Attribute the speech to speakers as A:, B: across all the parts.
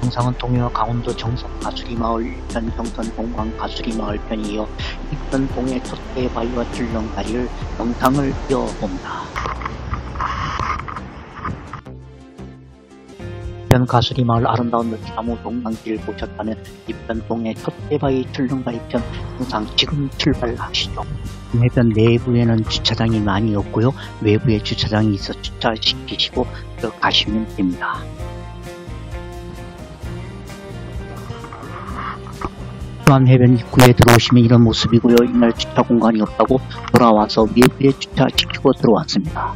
A: 정상은 동해와 강원도 정선 가수리 마을 1편, 정선 동광 가수리 마을 편이요. 1편 동해 첫대 바위와 출렁다리를 영상을 이어봅니다. 편 가수리 마을 아름다운 느티나무 동강길 보셨다면 2편 동해 첫대 바위 출렁다리 편 영상 지금 출발하시죠. 해변 내부에는 주차장이 많이 없고요. 외부에 주차장이 있어 주차시키시고 들어가시면 됩니다. 수안 해변 입구에 들어오시면 이런 모습이고요. 이날 주차 공간이 없다고 돌아와서 외부에 주차시키고 들어왔습니다.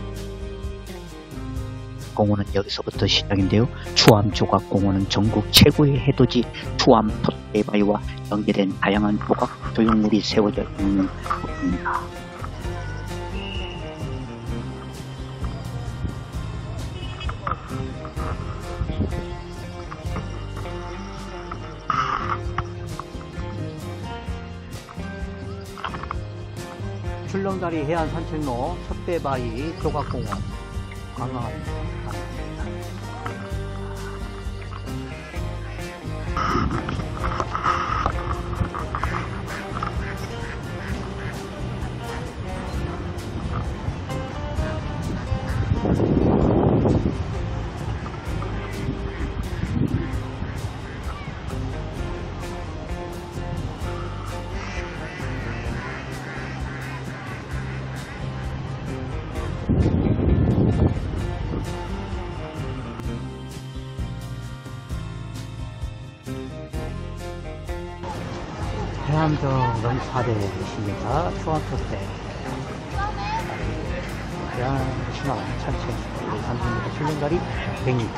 A: 공원은 여기서부터 시작인데요. 추암 조각 공원은 전국 최고의 해돋이 추암 톳대바위와 연계된 다양한 조각 조형물이 세워져 있는 곳입니다. 출렁다리 해안 산책로 첫대바위 조각공원 관광합니다. 해 암정 런사대 있습니다. 추안토대 해안 신화 산책 3분의 출렁다리 100m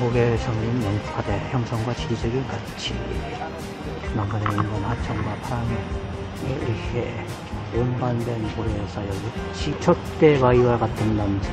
A: 중국의 성인 영파대 형성과 지적인 가치 난간에 있는 하천과 파랑에 의해 운반된 육지 촛대 바위와 같은 남색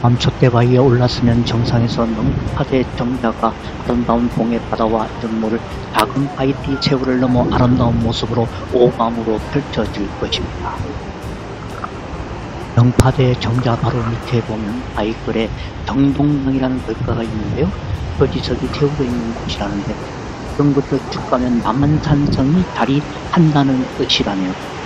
A: 밤촛대바위에 올랐으면 정상에서 능파대 정자가 아름다운 동해 바다와 등모를 작은 바이티 새우를 넘어 아름다운 모습으로 오감으로 펼쳐질 것입니다. 영파대 정자 바로 밑에 보면 바위글에 정동강이라는 글가가 있는데요. 거지석이 세우고 있는 곳이라는데 그런 것들 쭉 가면 남한산성이 자리한다는 뜻이라네요.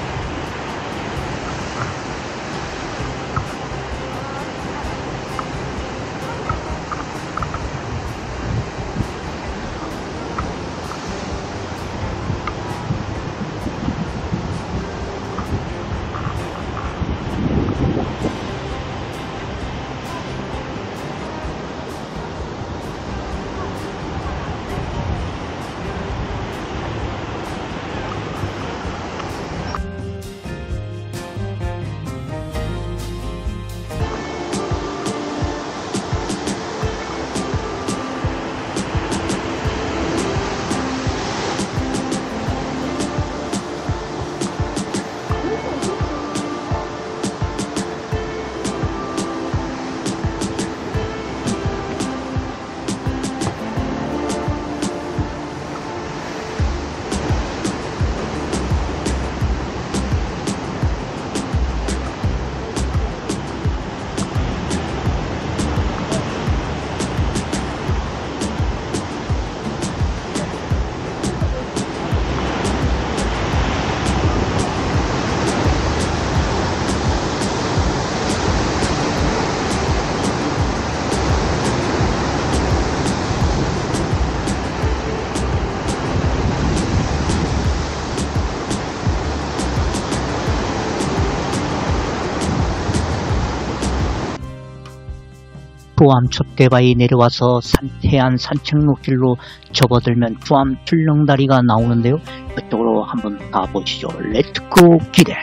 A: 추암 촛대바위 내려와서 산, 해안 산책로길로 접어들면 추암 출렁다리가 나오는데요. 그쪽으로 한번 가보시죠. let's go get it!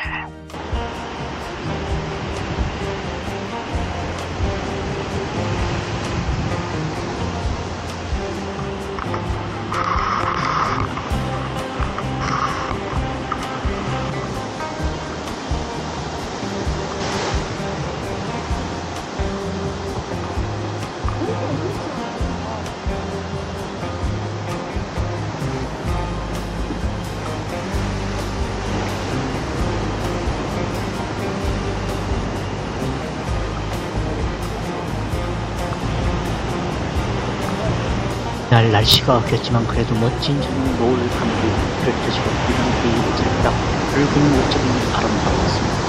A: 날 날씨가 바뀌었지만 그래도 멋진 저녁 노을 감기 펼쳐지고 이런 데이를 살짝 붉은 모습이 아름다웠습니다.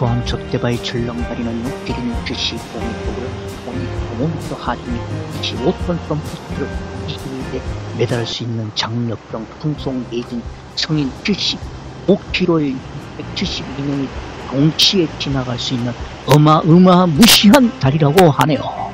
A: 주황 젖대바위 출렁다리는 길이는 70km고요. 오늘도 하중이 25톤 펌프를 21대 매달을 수 있는 장력병 풍속 내진 성인 75km의 172명이 동시에 지나갈 수 있는 어마어마 무시한 다리라고 하네요.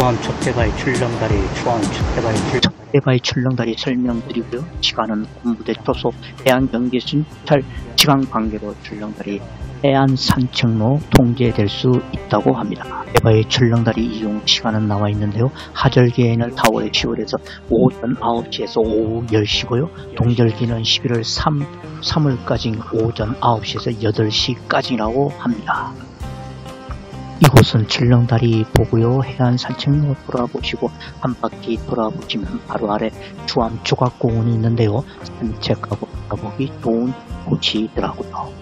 A: 추암 촛대바위 출렁다리, 추암 촛대바위 출 촛대바위 출렁다리 설명드리고요. 시간은 군부대 초소 해안경계순찰 시간 관계로 출렁다리 해안 산책로 통제될 수 있다고 합니다. 대바위 출렁다리 이용 시간은 나와 있는데요. 하절기에는 4월 10월에서 오전 9시에서 오후 10시고요. 동절기는 11월 3, 3월까지 오전 9시에서 8시까지라고 합니다. 이곳은 출렁다리 보고요. 해안 산책로 돌아보시고 한 바퀴 돌아보시면 바로 아래 주암 조각공원이 있는데요. 산책하고 돌아보기 좋은 곳이더라고요.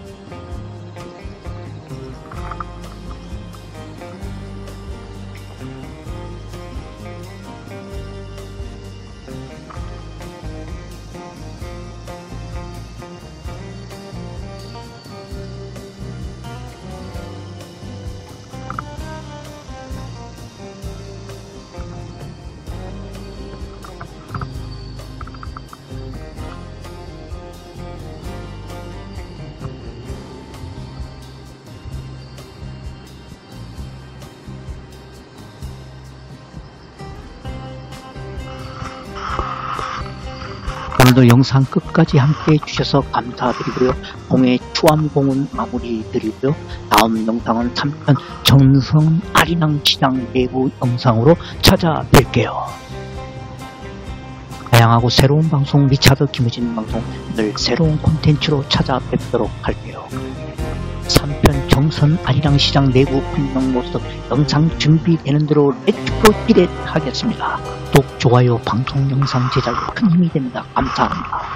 A: 오늘도 영상 끝까지 함께 해주셔서 감사드리고요. 공의 추암공은 마무리 드리고요. 다음 영상은 3편 정선 아리랑 시장 내부 영상으로 찾아뵐게요. 다양하고 새로운 방송 리차드 김우진 방송 늘 새로운 콘텐츠로 찾아뵙도록 할게요. 3편 정선 아리랑 시장 내부 분명 모습 영상 준비되는 대로 let's go get it 하겠습니다. 구독, 좋아요, 방송 영상 제작에 큰 힘이 됩니다. 감사합니다.